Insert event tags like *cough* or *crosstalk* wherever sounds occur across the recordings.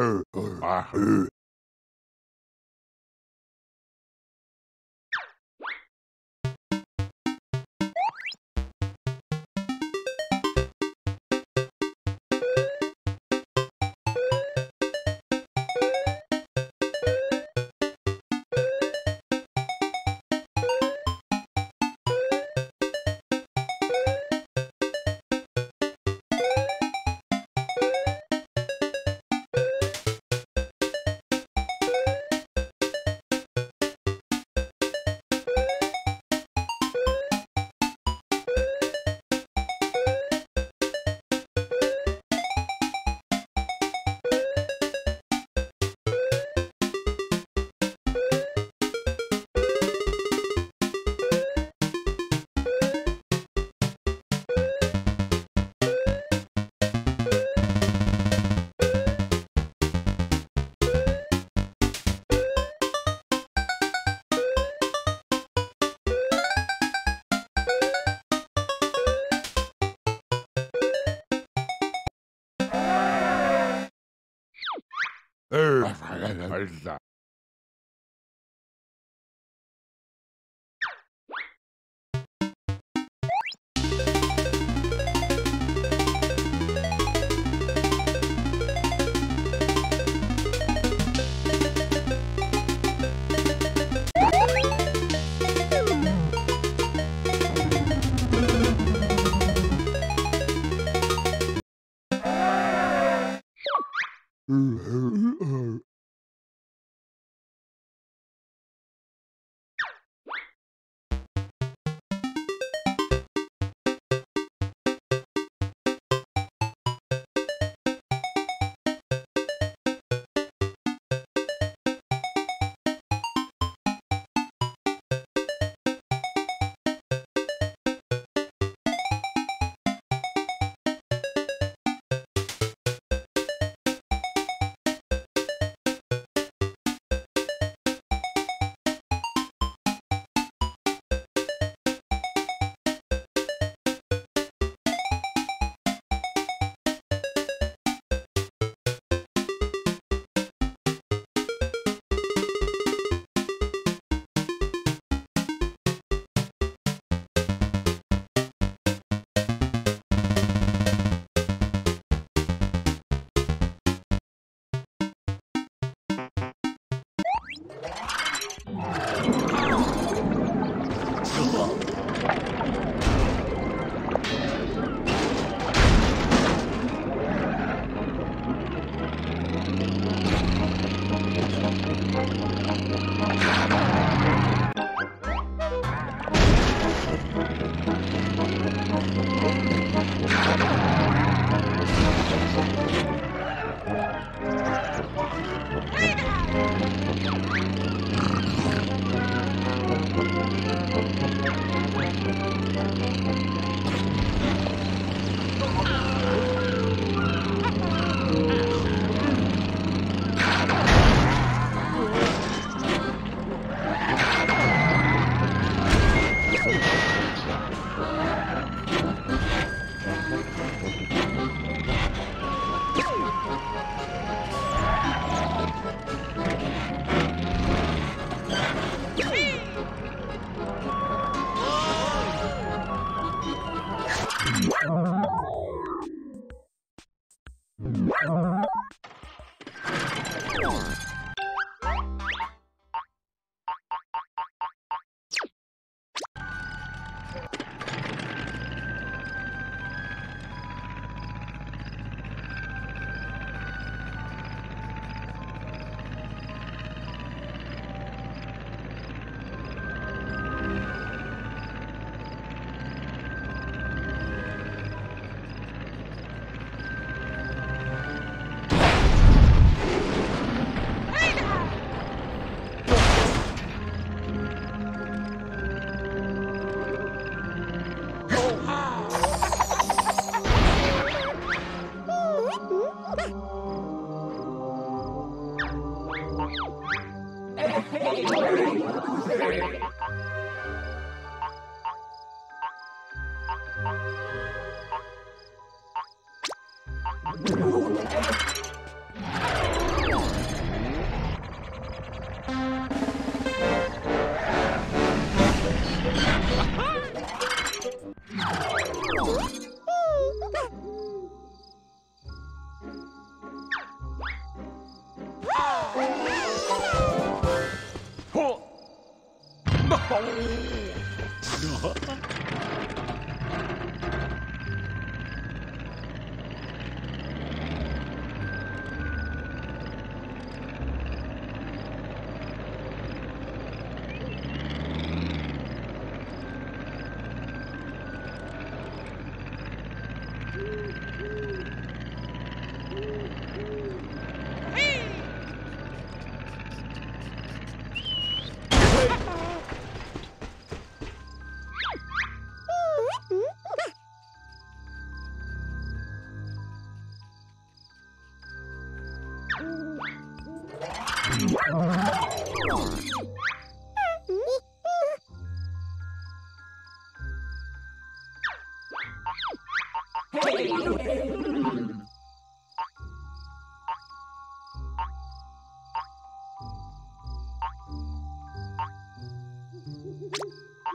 mèo vậy. Ừ, phải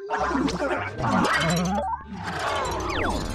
Oh, my God.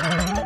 Ah!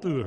对。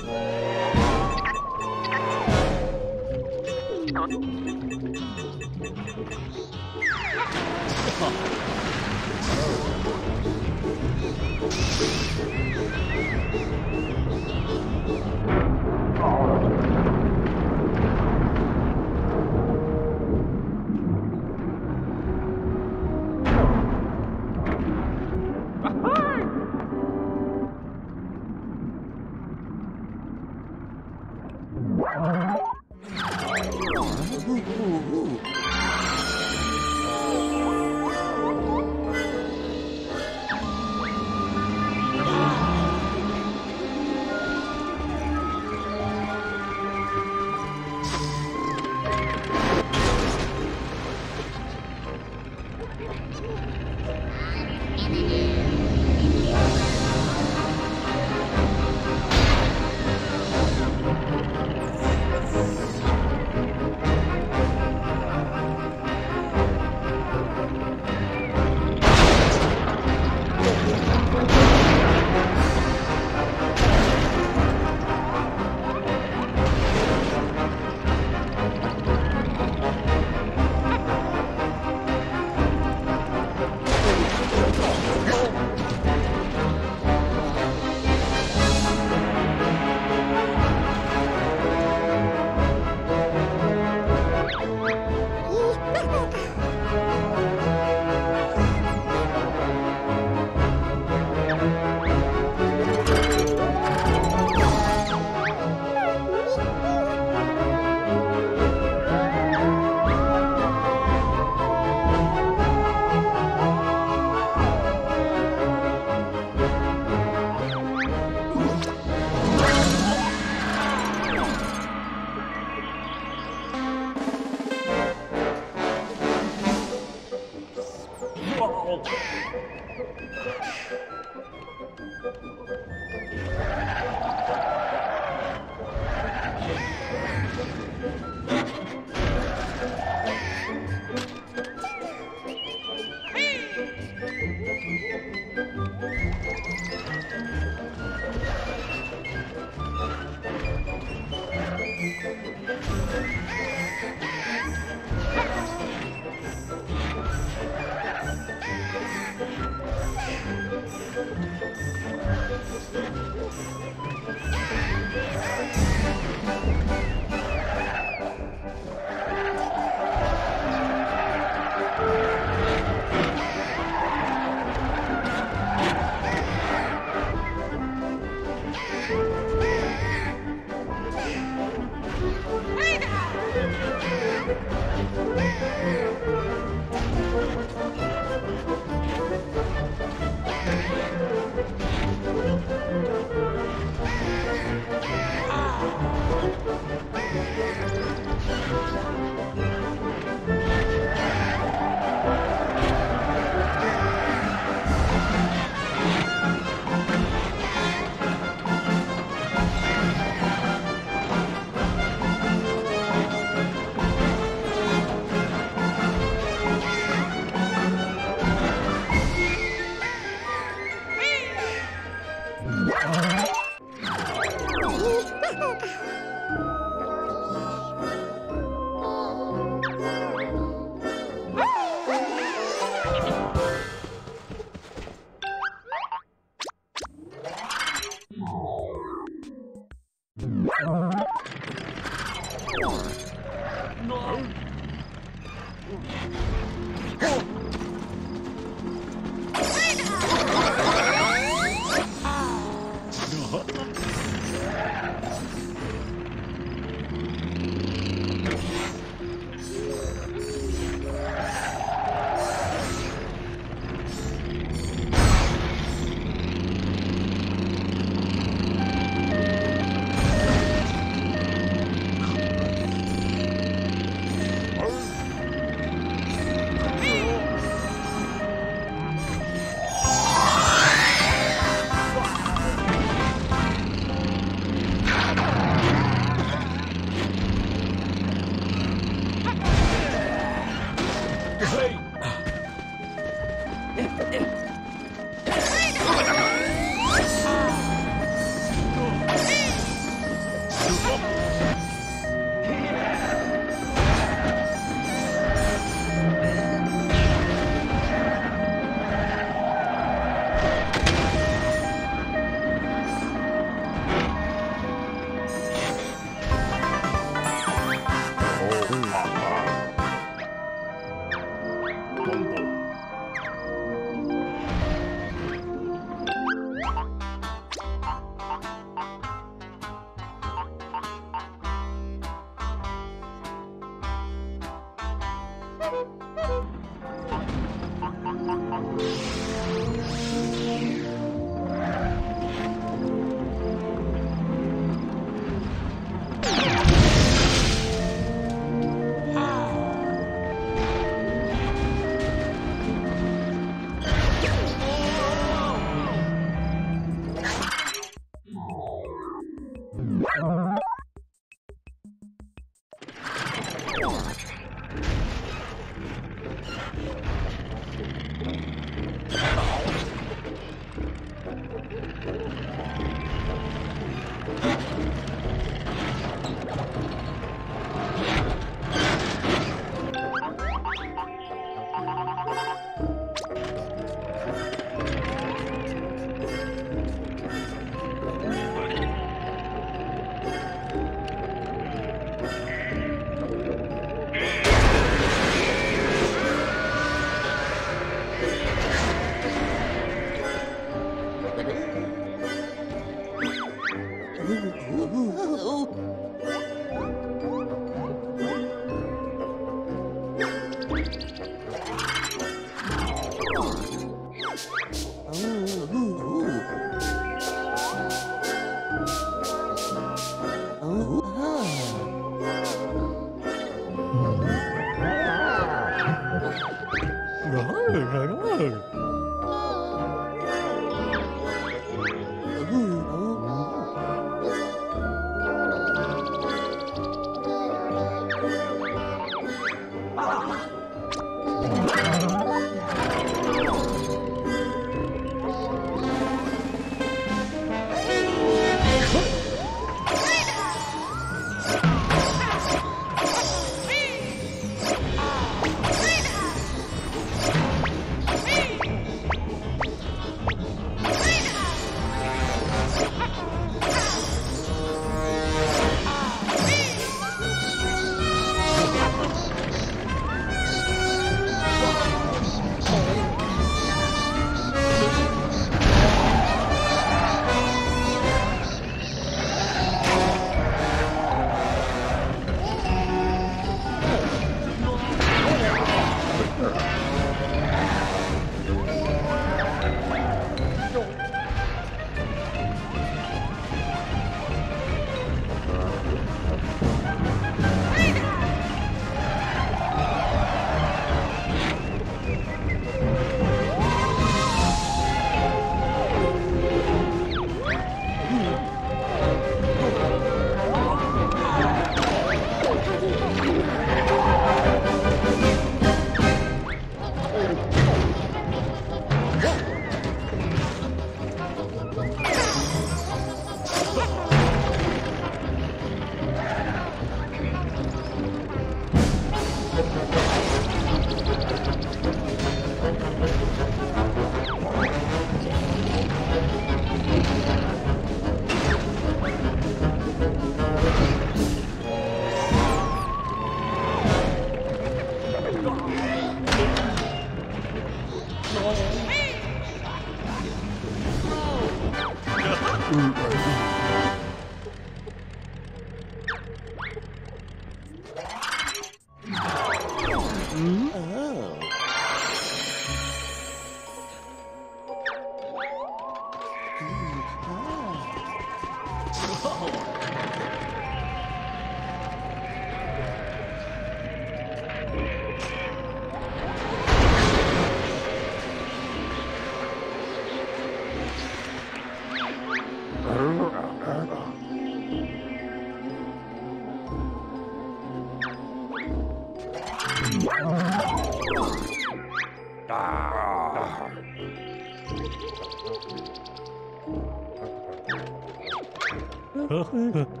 呵呵。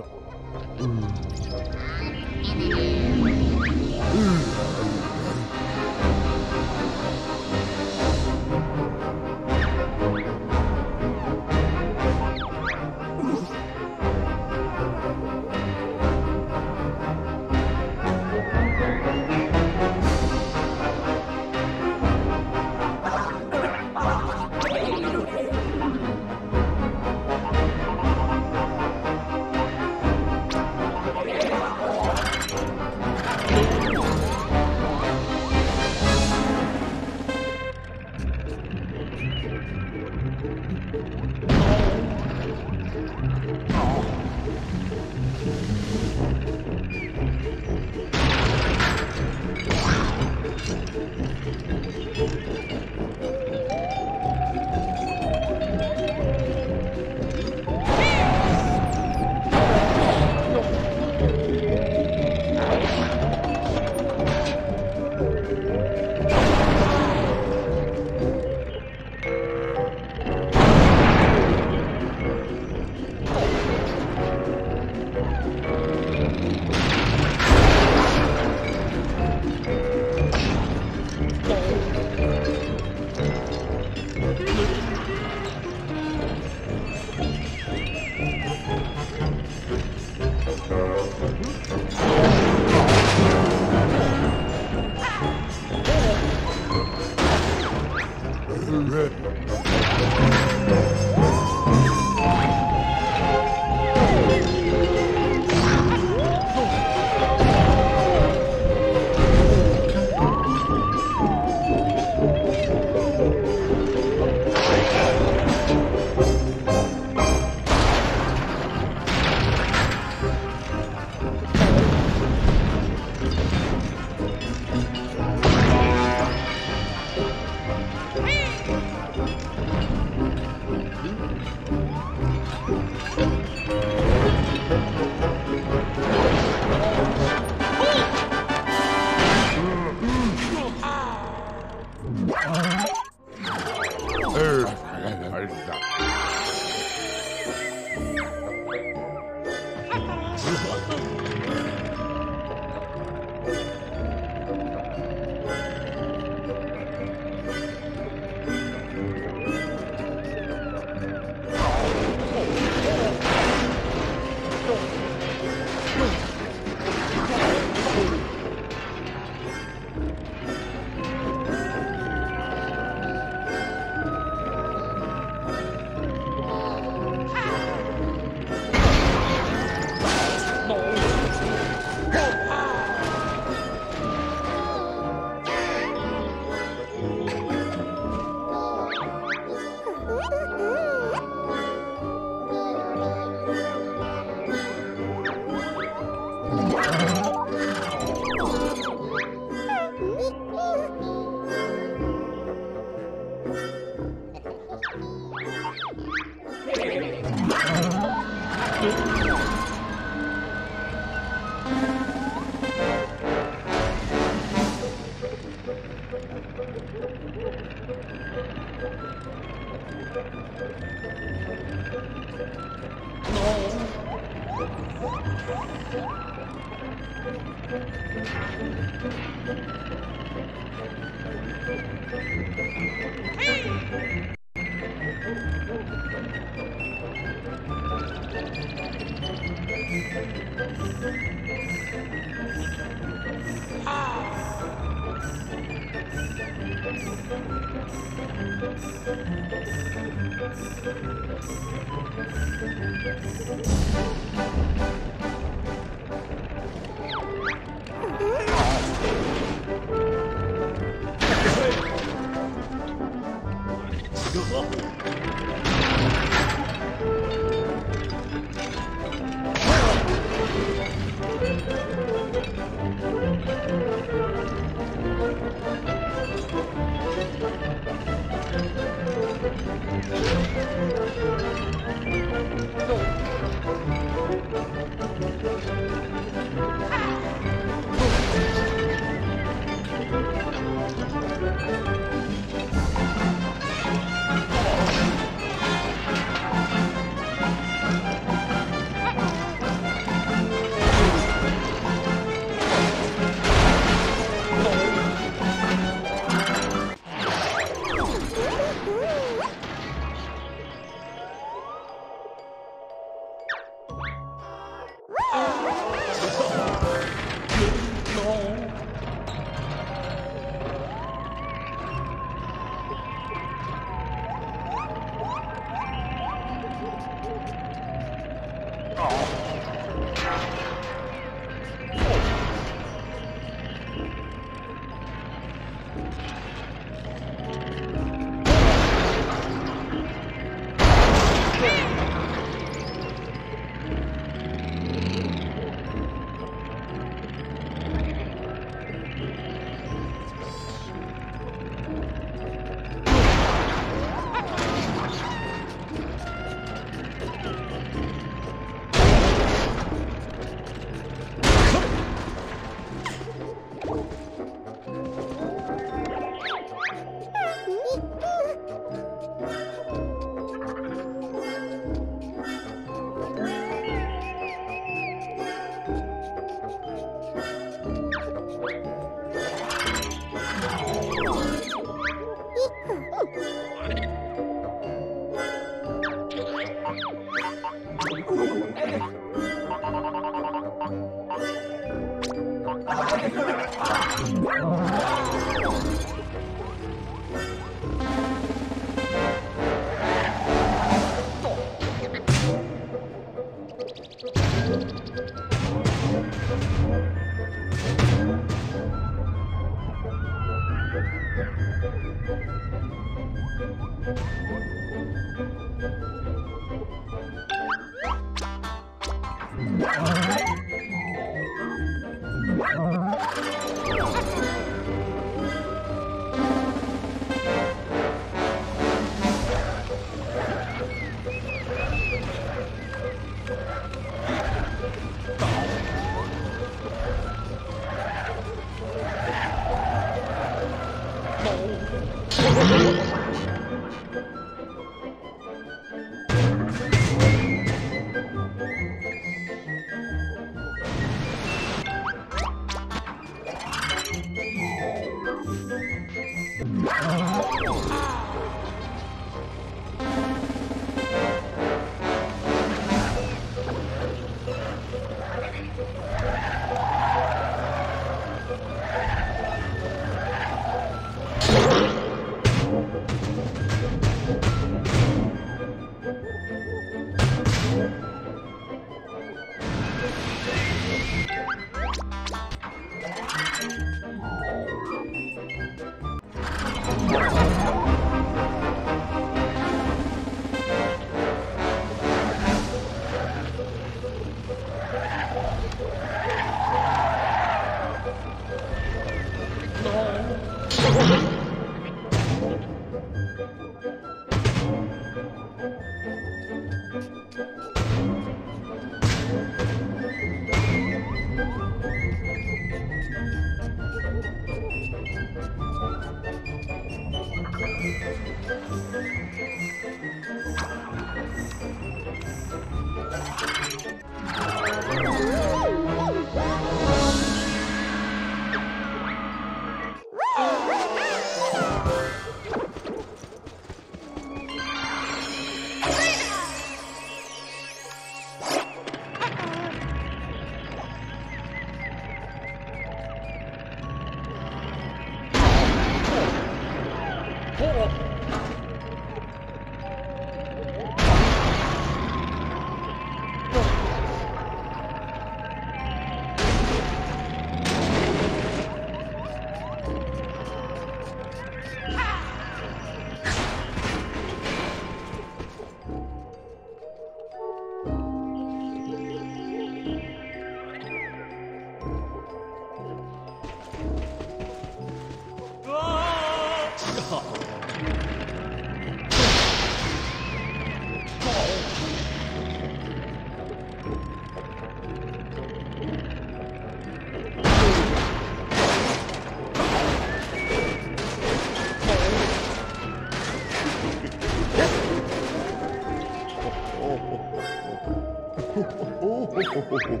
呼 *laughs* 呼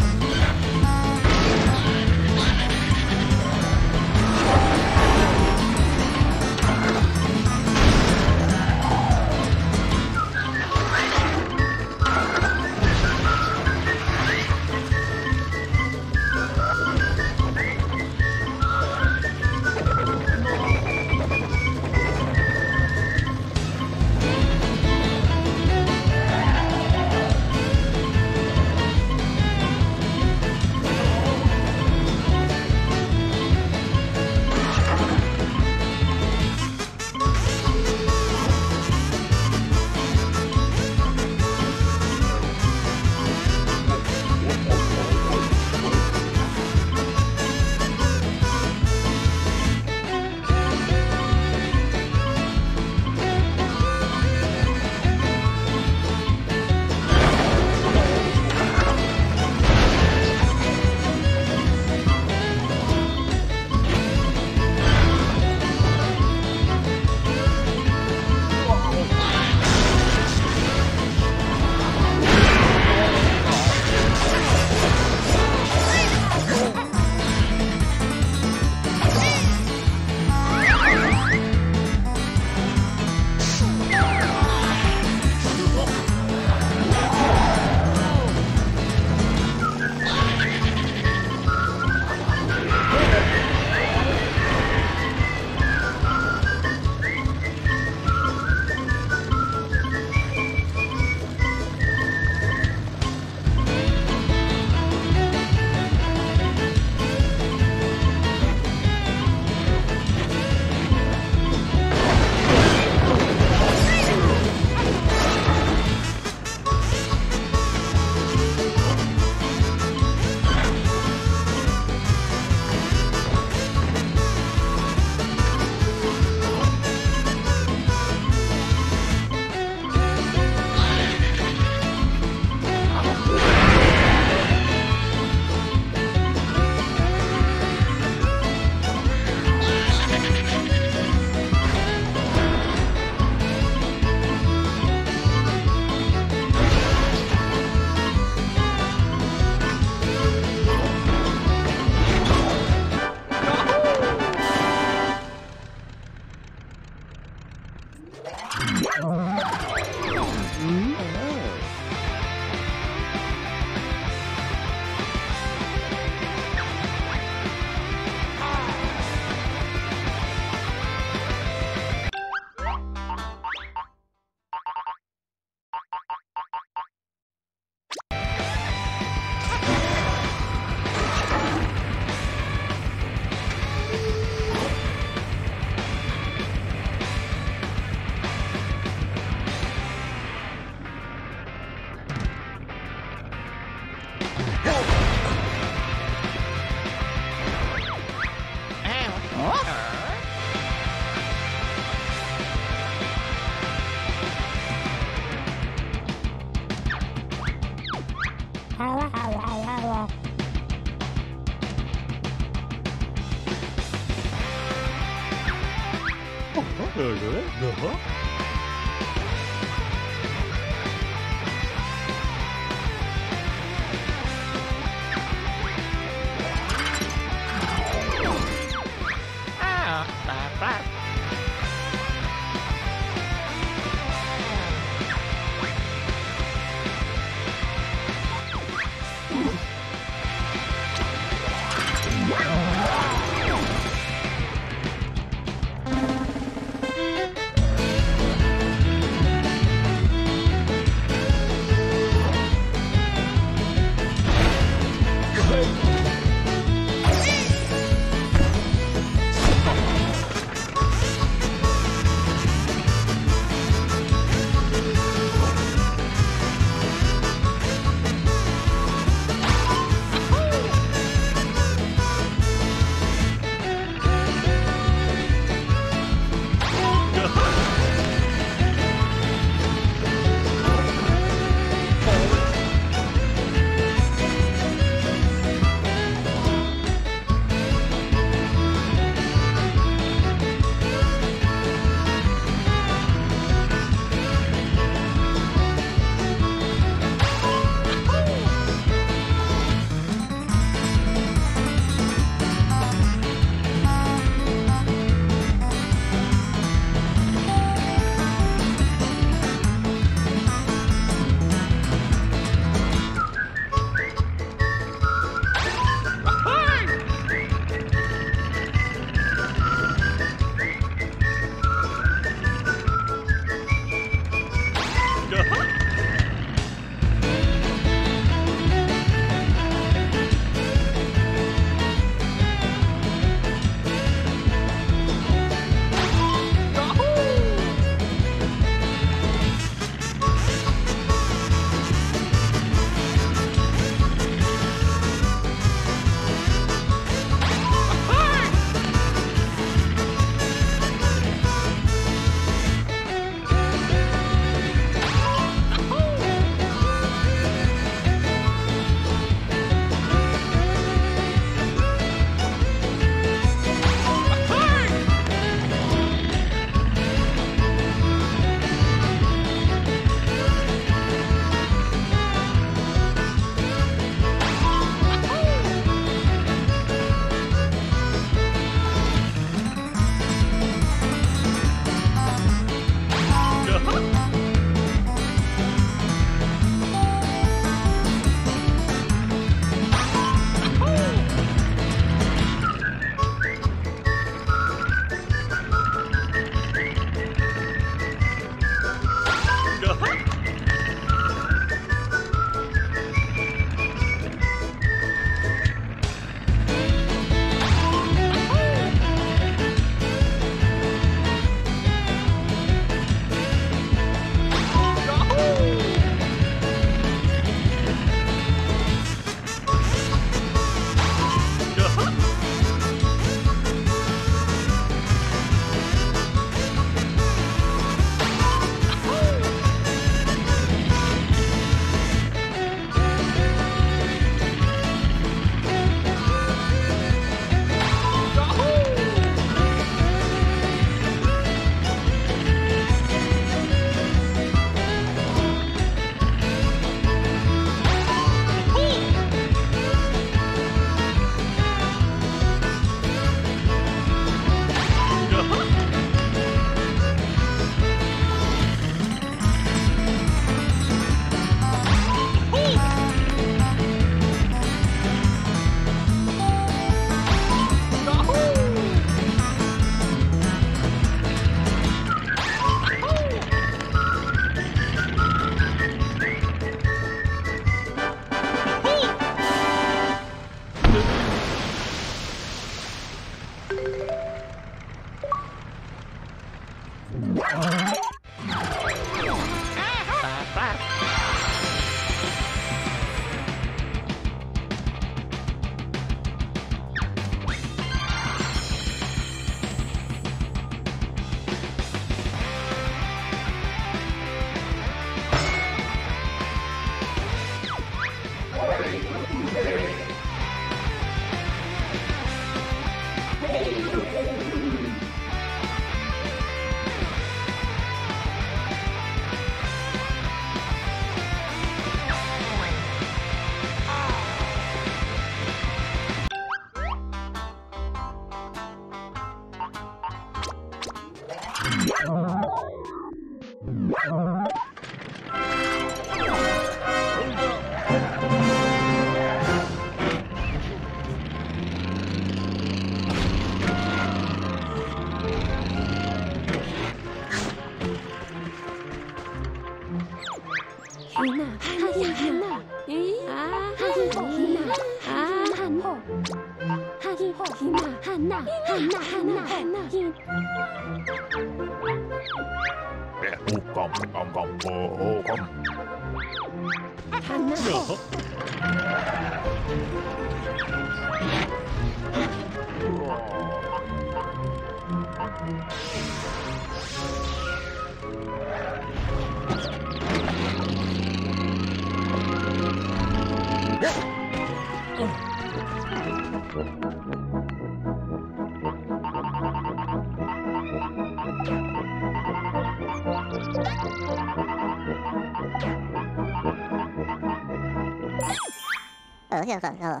rồi. Vâng ờ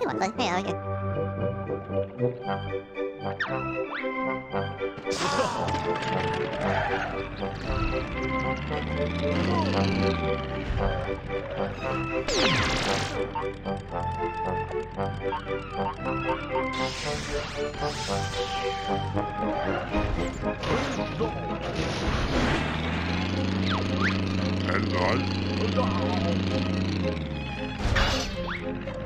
He wants it. Yeah, okay. And I... Oh.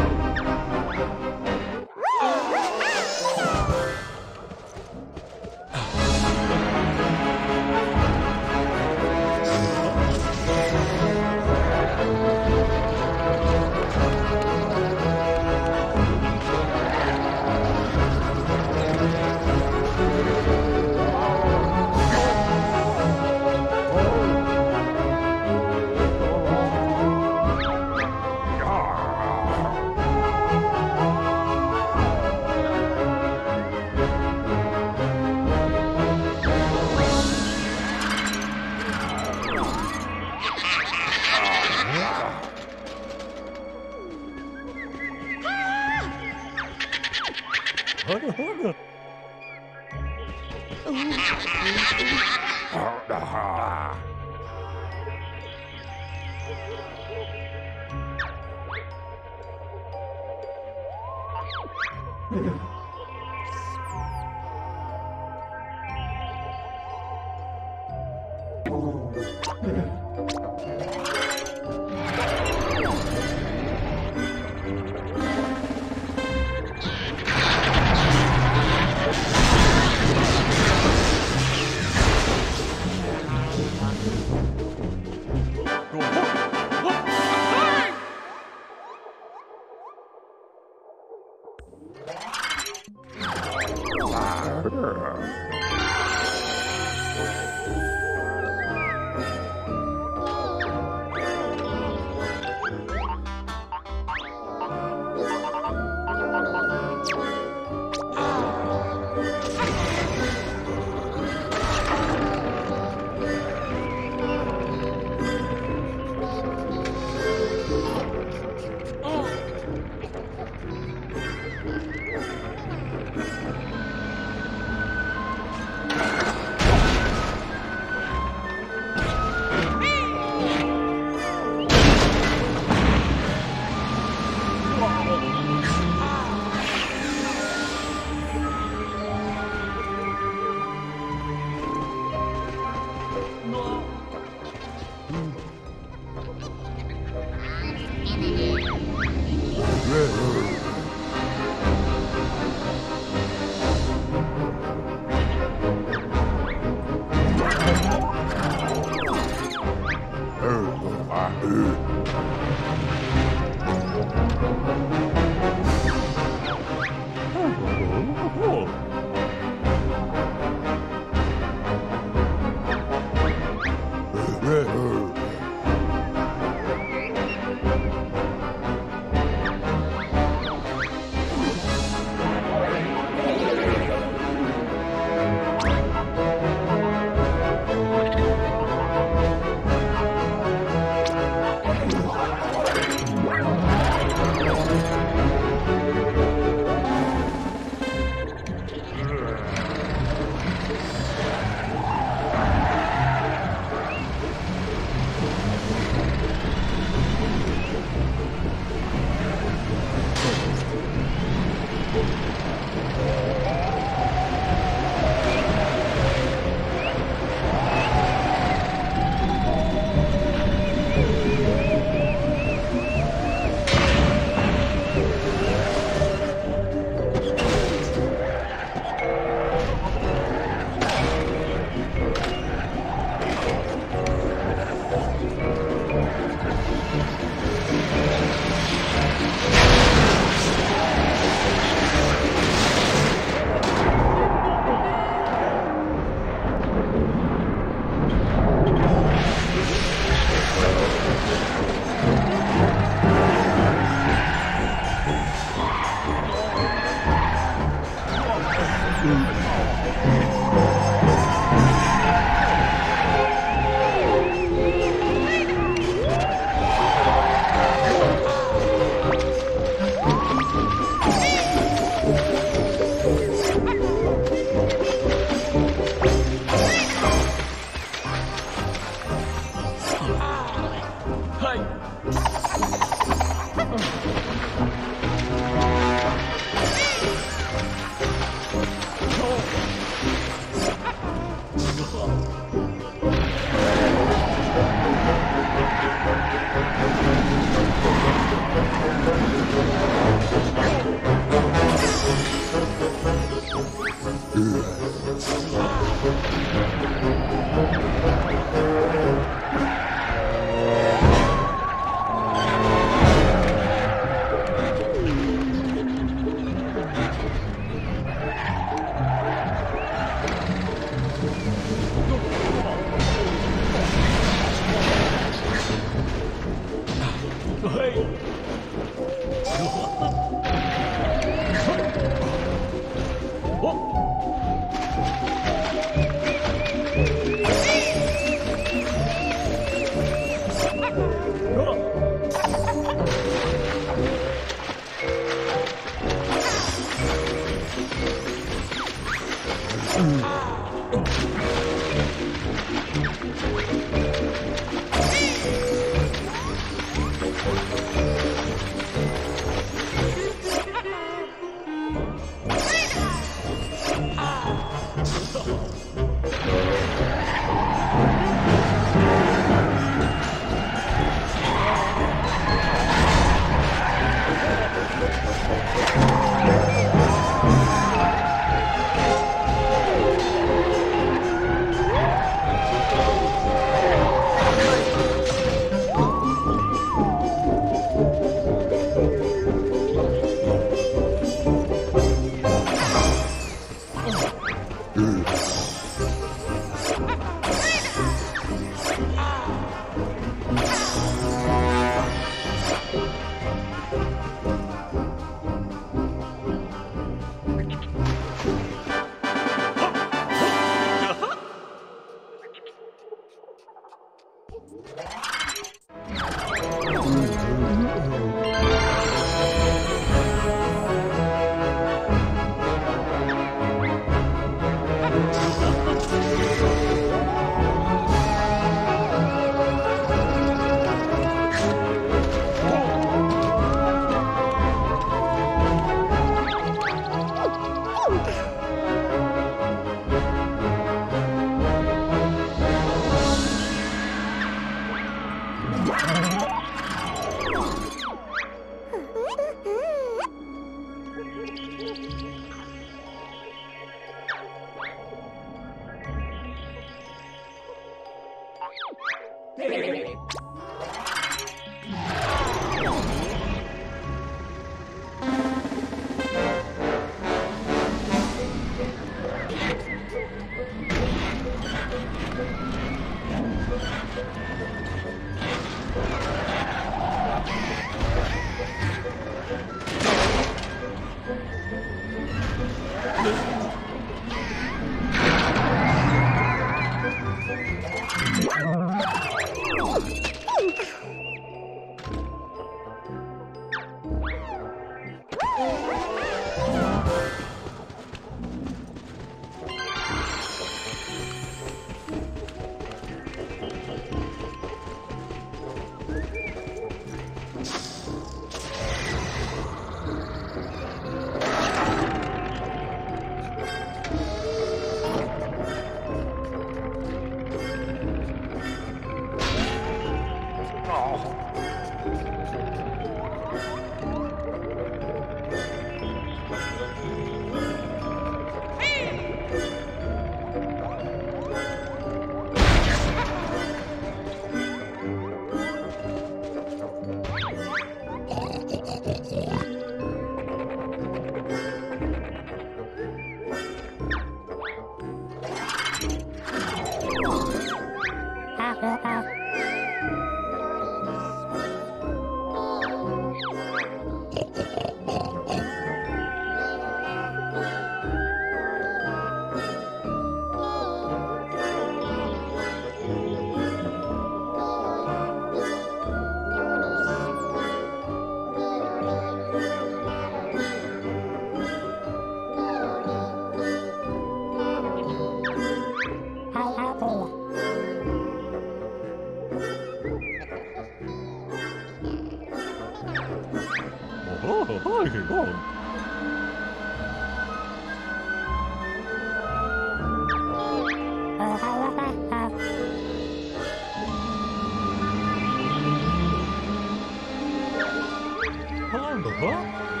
Hã?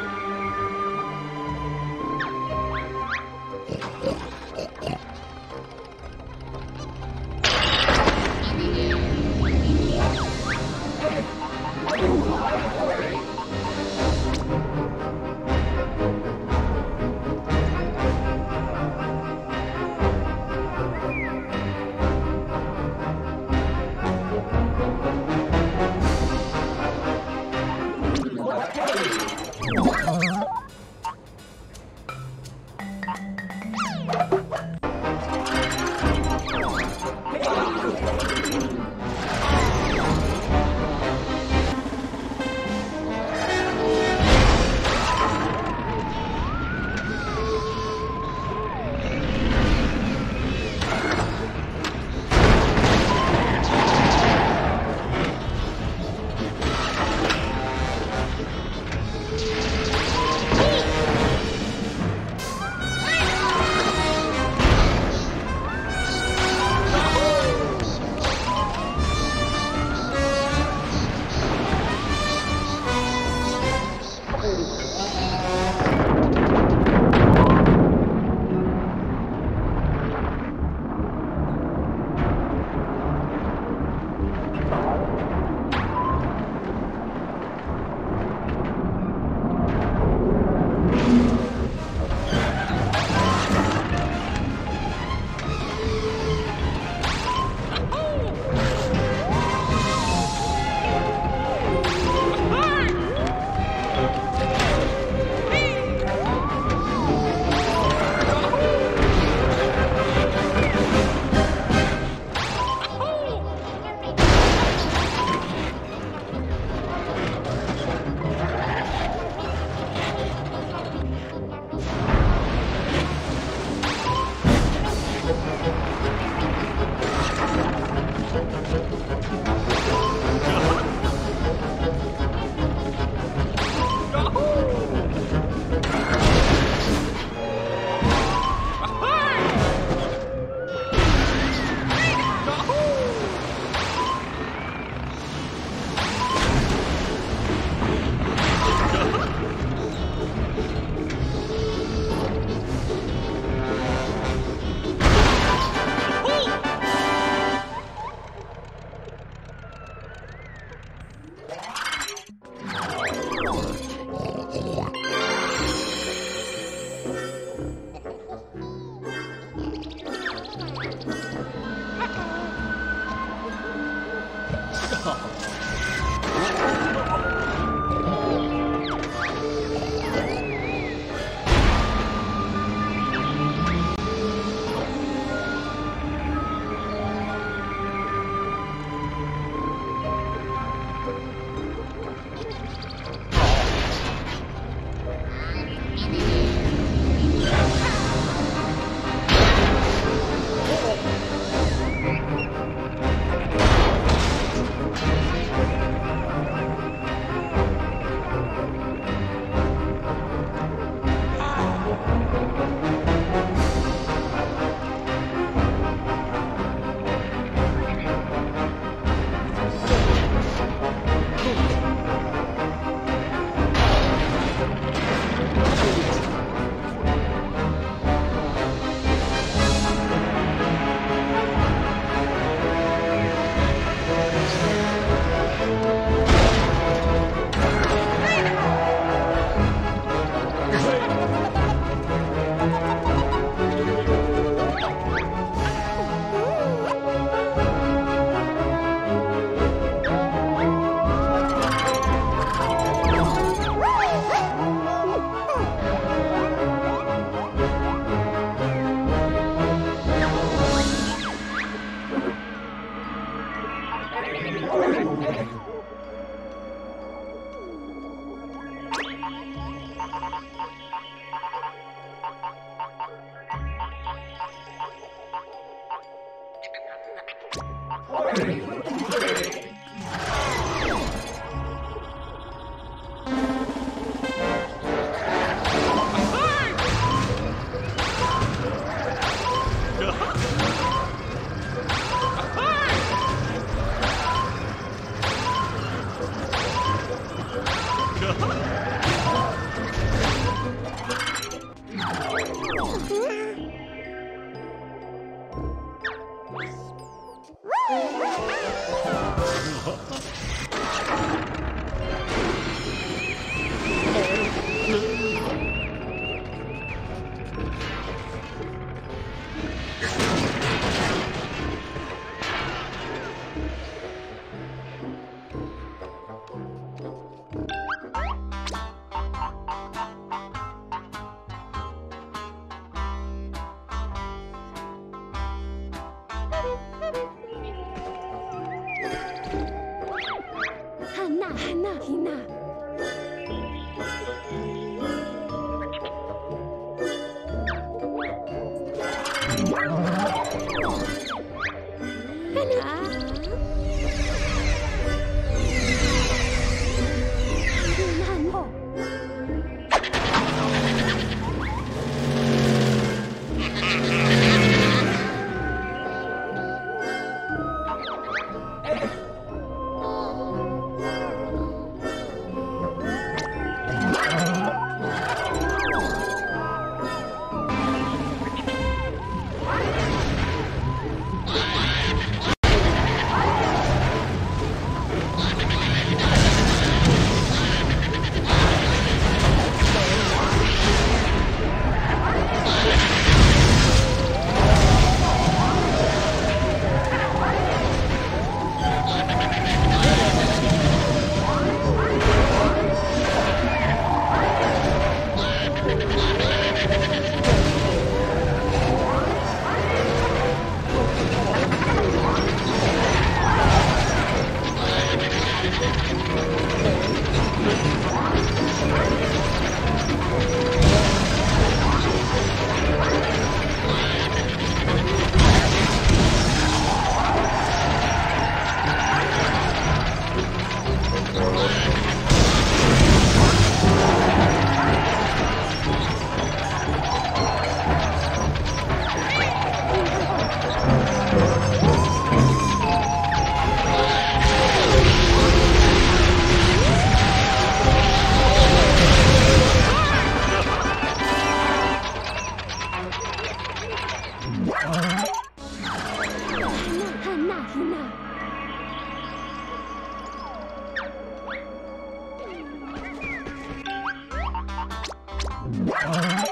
Oh.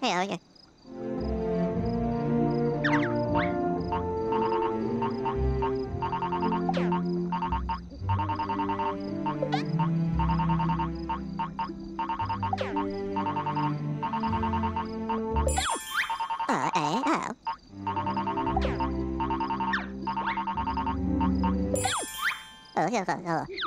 Hell, yeah. Eh, oh. Yeah, oh, oh.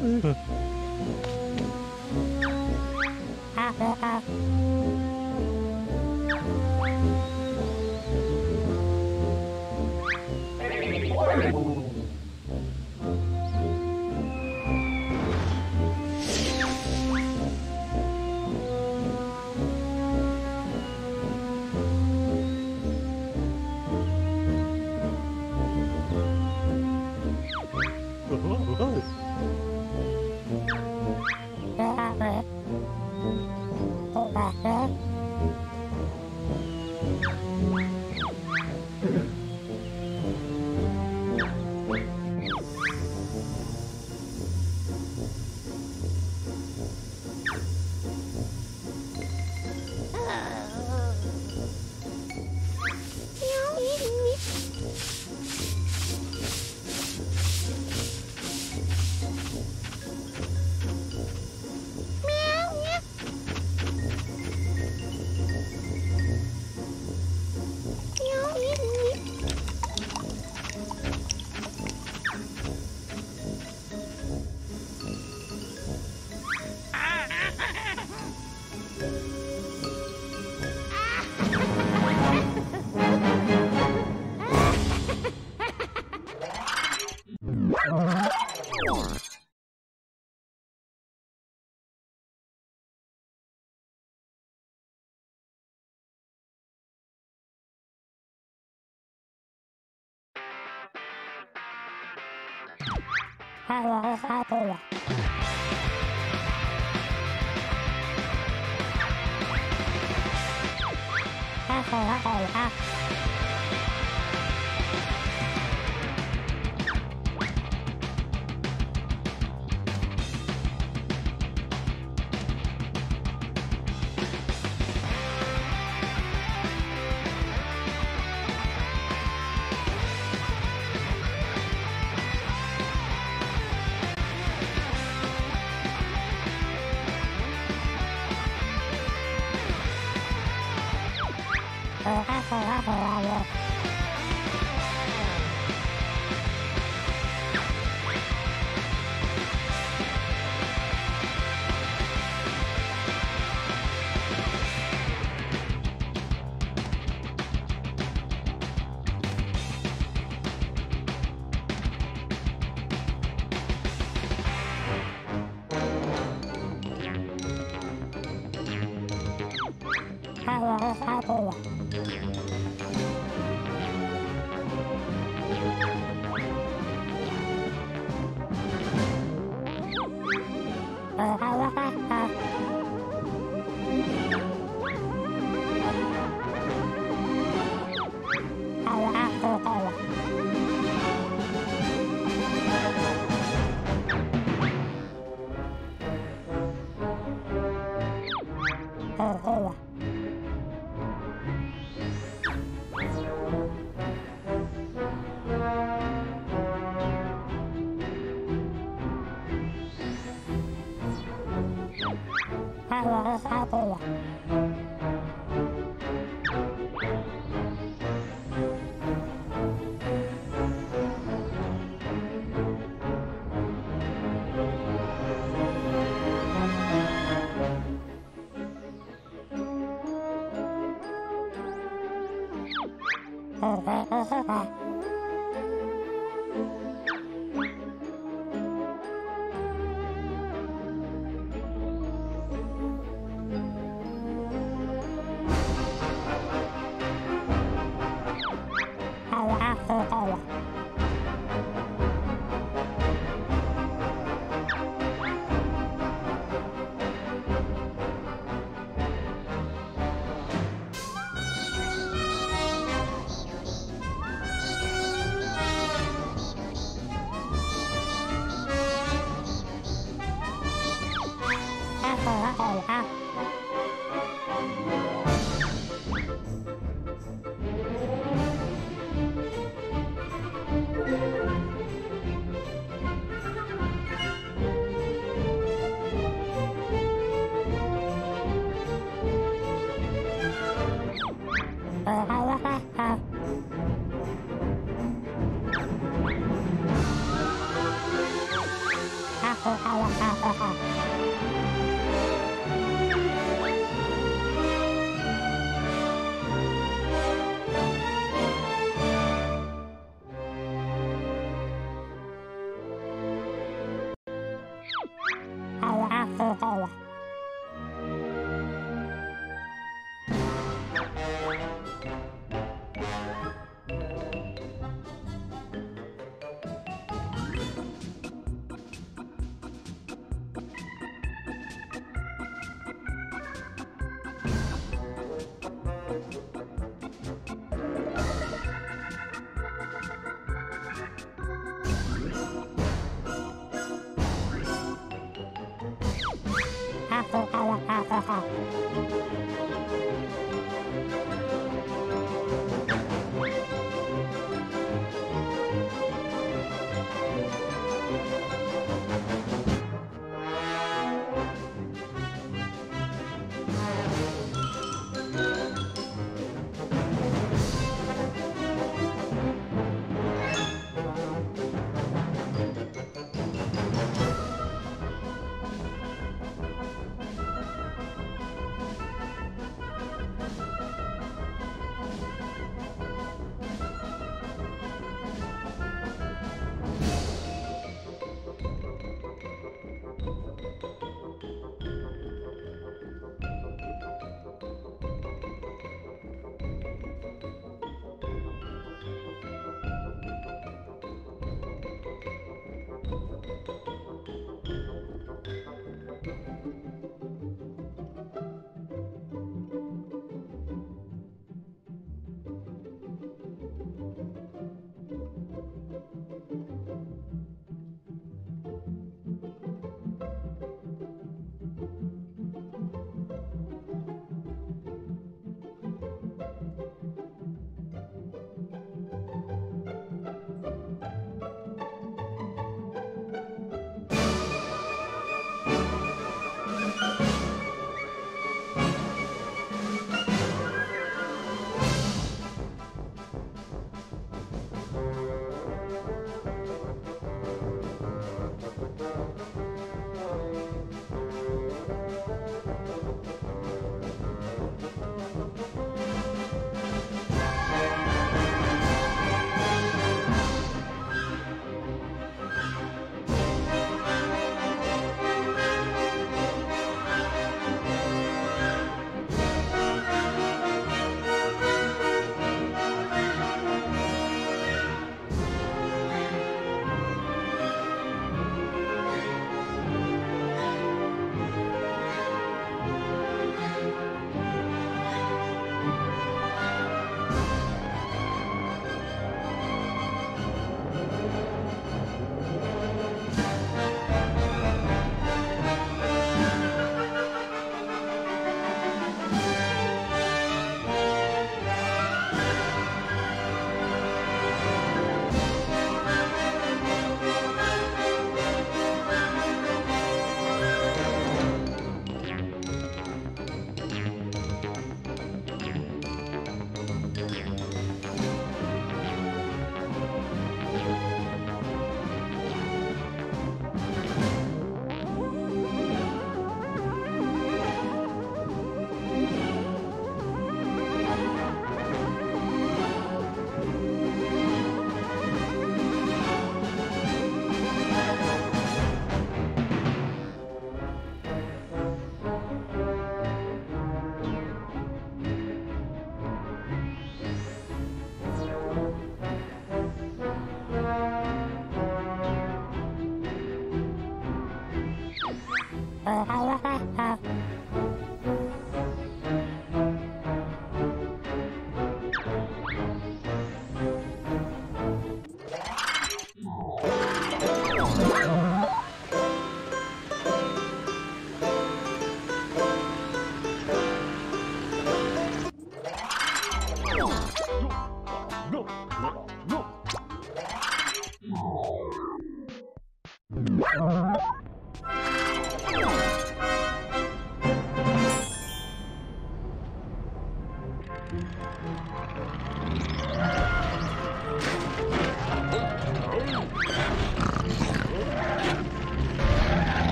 Hmm. 啊人害己了。太好，好。我要开了到了。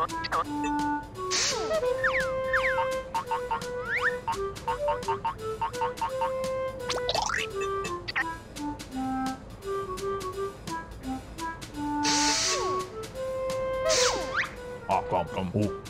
Bom, bom, bom. Uh.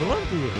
不安定よ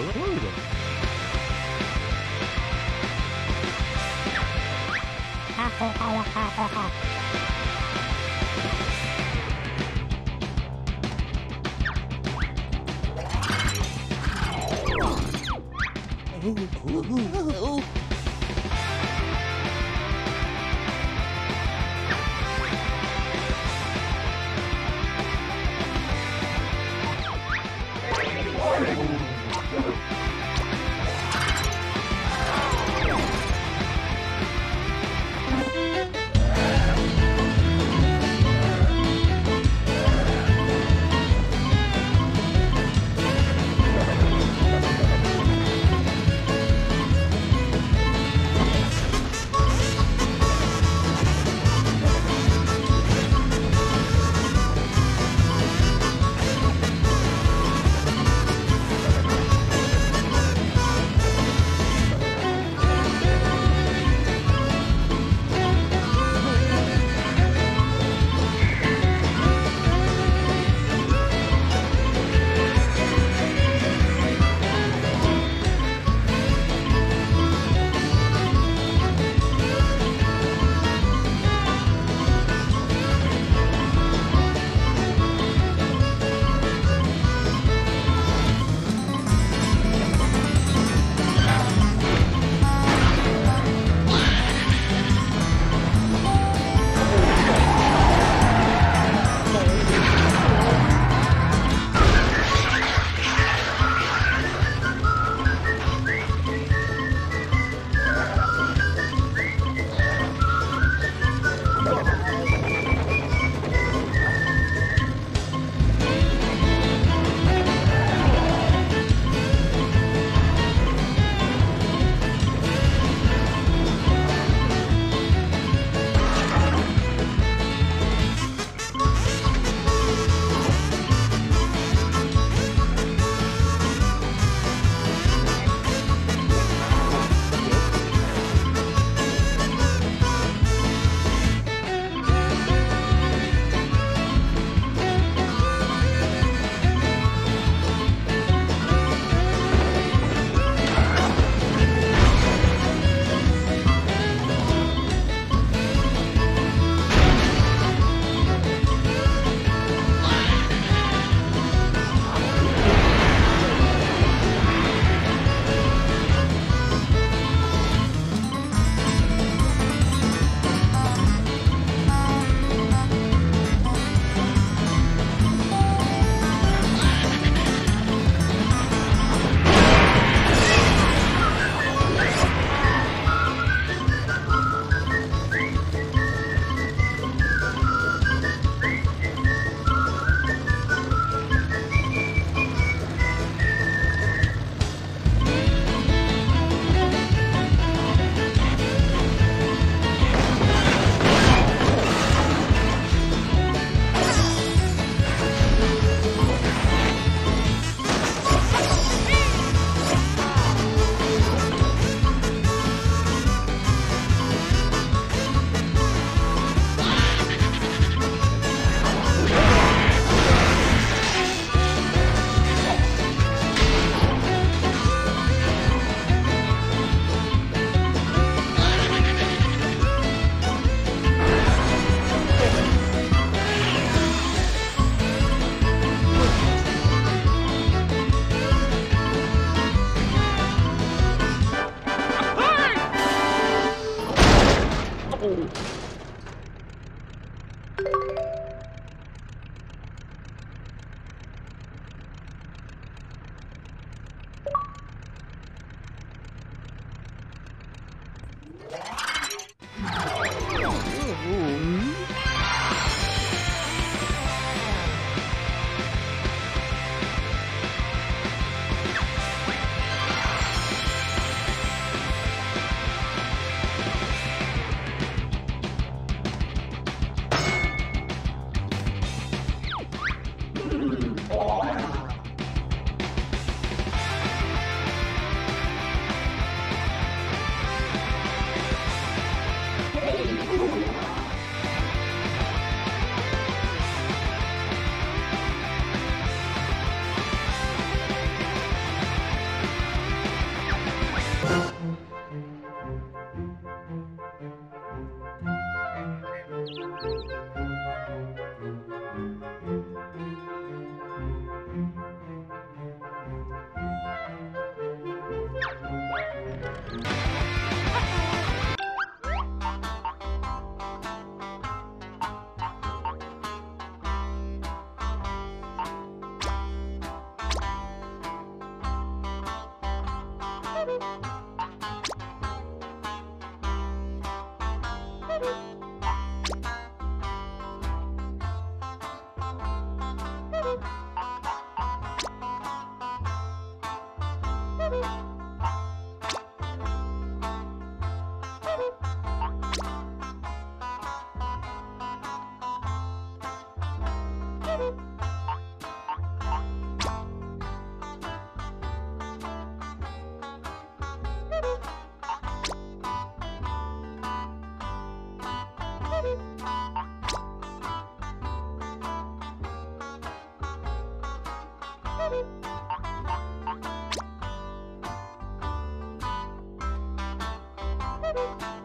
Good.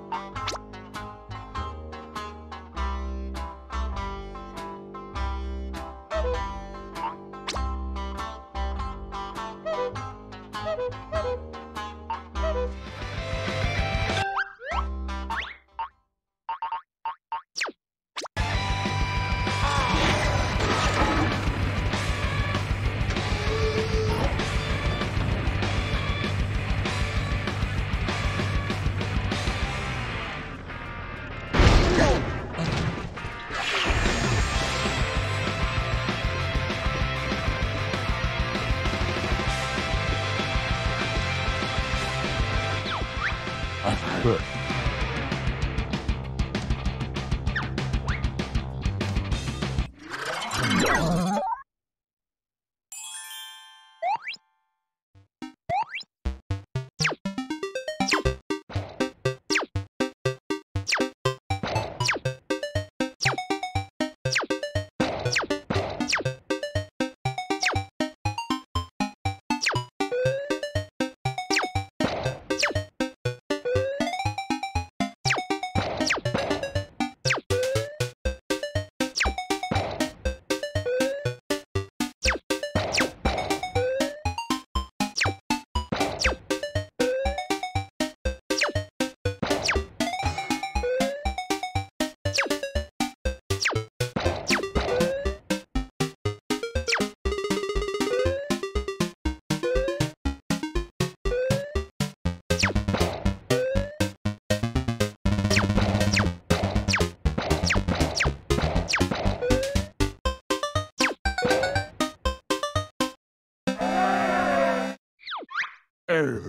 Hey,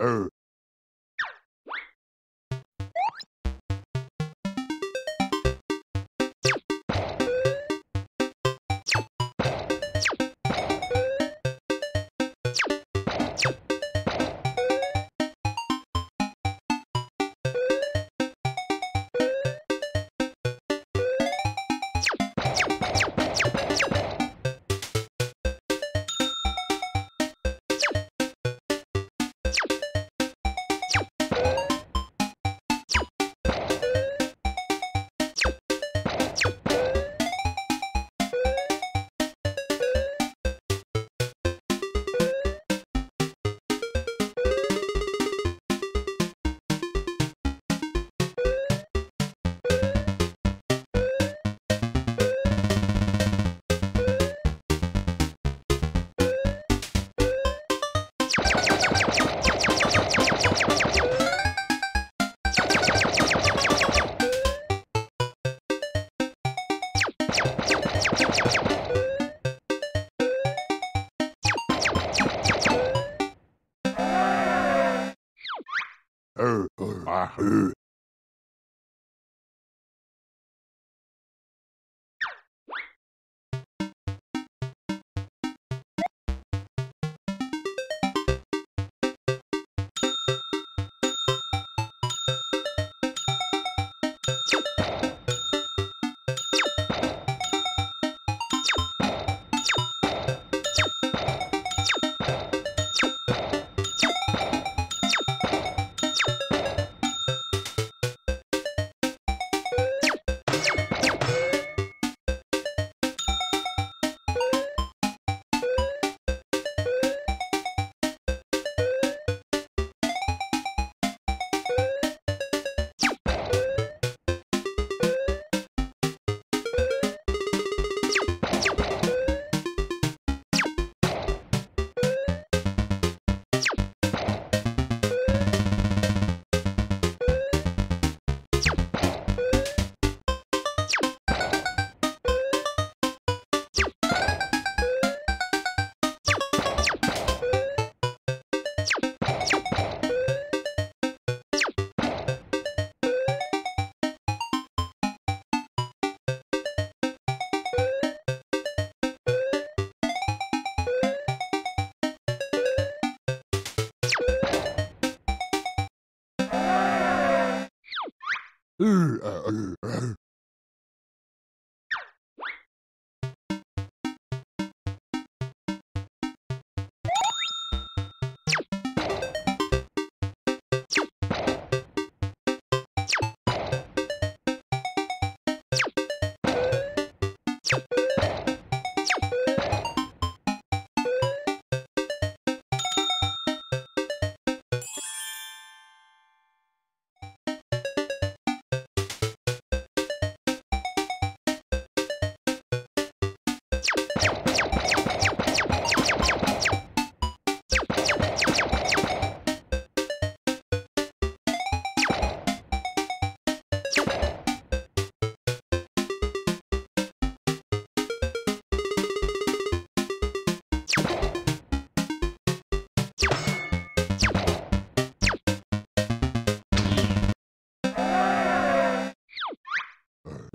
er her. 呃啊呃。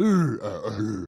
uh, uh, uh,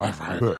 哎对。